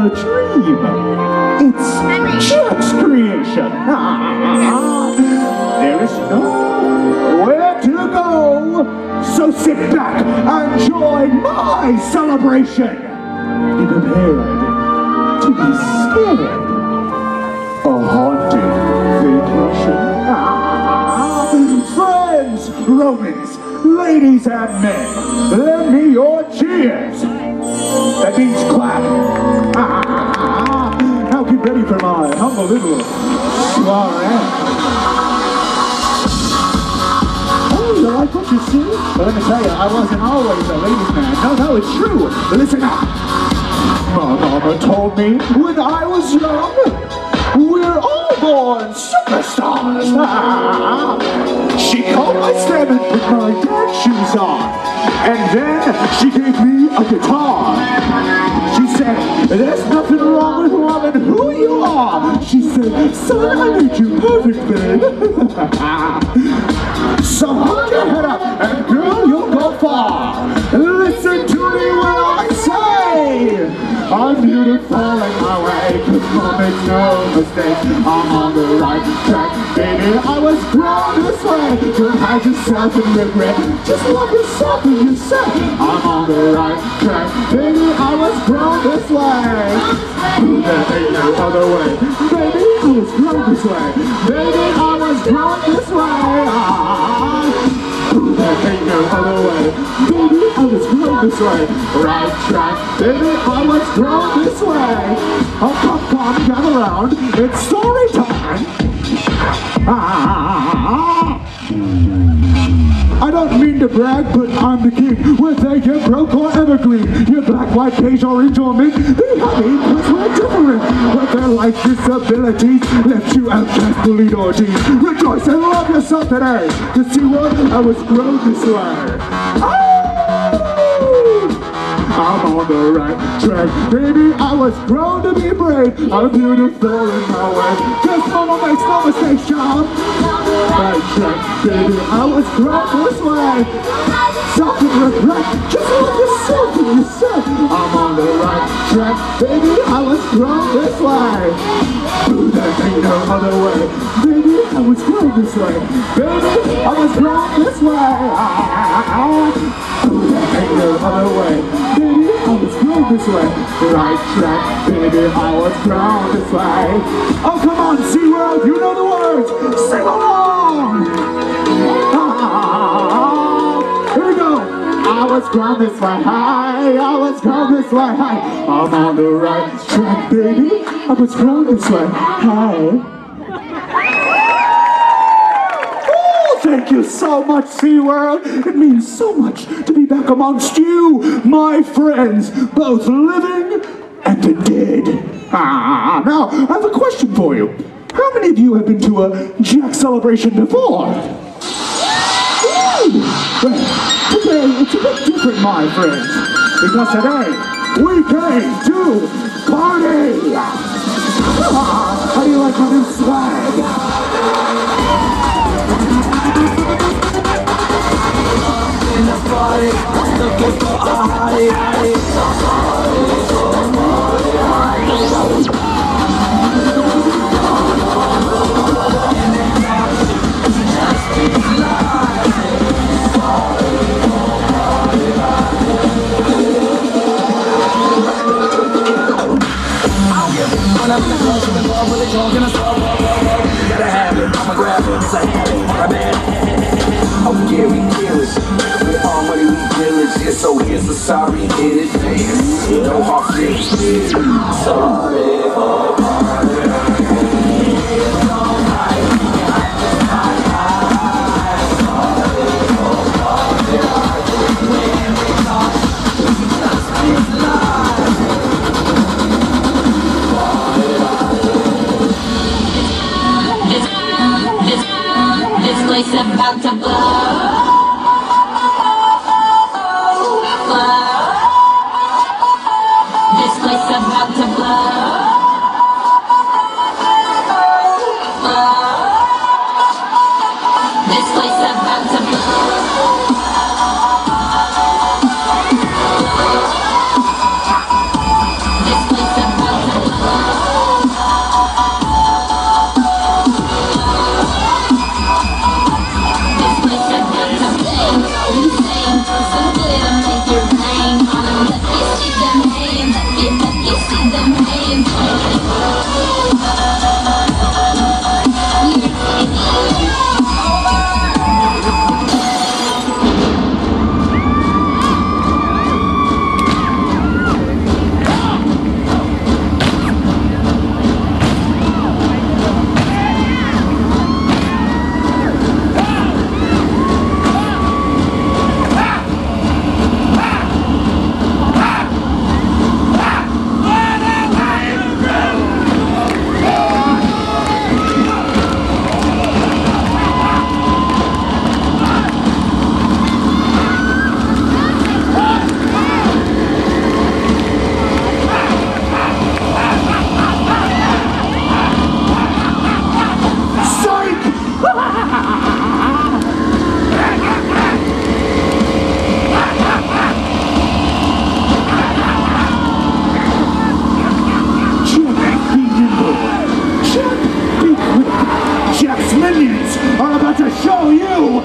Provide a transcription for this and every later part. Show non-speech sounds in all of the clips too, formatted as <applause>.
a dream. It's Jack's creation. Ah, there is nowhere to go. So sit back and join my celebration. Be prepared to be scared. A haunted vacation. Ah, friends, Romans, ladies and men, little soiree. Eh? Oh, you like what you see? But let me tell you, I wasn't always a ladies' man. No, no, it's true. Listen up. My mama told me when I was young, born superstars. she called my and put my dance shoes on. And then she gave me a guitar. She said, there's nothing wrong with loving who you are. She said, son, I made you babe. <laughs> so hold your head up and girl, you'll go far. Listen to me when I say, I'm beautiful in my way, mom makes no mistake. I'm on the right track, baby. I was grown this way. Don't hide yourself in regret. Just love yourself and you say, I'm on the right track, baby. I was grown this way. There ain't no other way, baby. I was grown this way, baby. I was grown this way. Ah. No other way. Baby, I was grown this way. Right track. Baby, I was grown this way. Oh, come, come, gather round. It's story time. Ah, ah, ah, ah I don't mean to brag, but I'm the king. Whether you're broke or evergreen, you're black, white, beige, orange, or mint, be happy, cause we're different. Whether life disabilities left you outcast, bullied, or teased, rejoice and love yourself today. To see what I was grown this way. Ah! I'm on the right track, baby. I was grown to be brave. I'm beautiful in my way. Just mama makes no mistakes, child. Right track, baby. I was grown this way. Self and regret. Just love yourself and yourself. I'm on the right track, baby. Grown this way. Ooh, there ain't no other way, baby. I was grown this way, baby. I was grown this way. There ain't no other way, baby. I was grown this way. Right track, baby. I was grown this way. Oh, come on, SeaWorld. You know the words. Sing along. Grown this way. Hi. I was grown this way. Hi. I'm on the right track, baby. I was grown this way. Hi. Oh, Thank you so much, SeaWorld. It means so much to be back amongst you, my friends, both living and the dead. Ah, now, I have a question for you. How many of you have been to a Jack celebration before? Ooh, Well, today it's a bit different, my friends, because today we came to party. <laughs> How do you like my new swag? Oh yeah, we kill it. With all money we village. Yeah, so here's the sorry in advance. No hard feelings. Sorry. About to blow.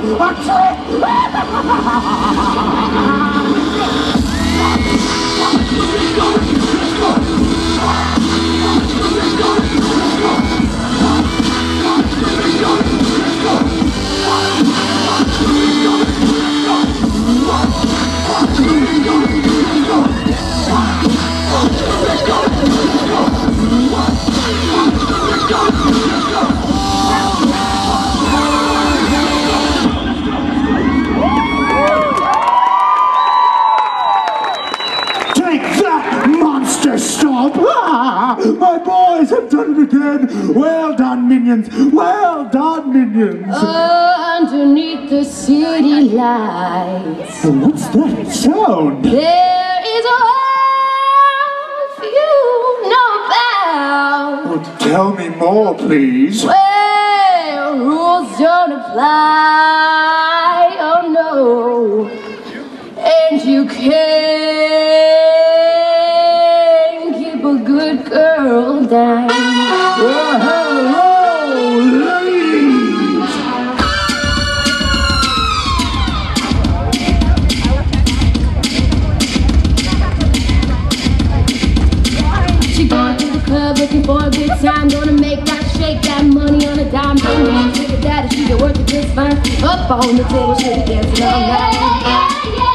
我去！啊哈哈哈哈哈哈！Well done, minions. Oh, underneath the city lights, So What's that sound? there is a world you know about. Oh, tell me more, please. Where rules don't apply, oh no. And you can't keep a good girl down. Time. Gonna make that shake that money on a dime. Don't need sugar daddy, she can work it just fine. Up on the table, she'll be dancing all night. It's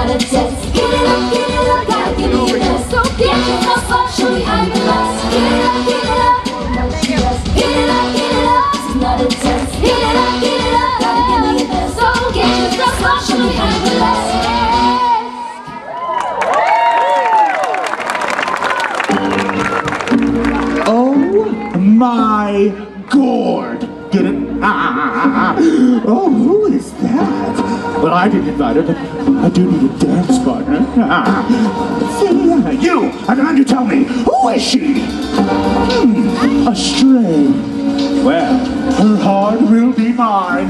This is not a test. Get it up, get it up, gotta give me your. So get yourself up, show me how you best. Get it up, get it up, get not a test. Get it up, get it up, gotta give me your. So get yourself up, show me how you best. Oh my gourd! Get it? Ah, oh? Well, I didn't invite her, but I do need a dance partner. <laughs> Ah. You! I'm to tell me, who is she? Hmm, a stray. Well, her heart will be mine.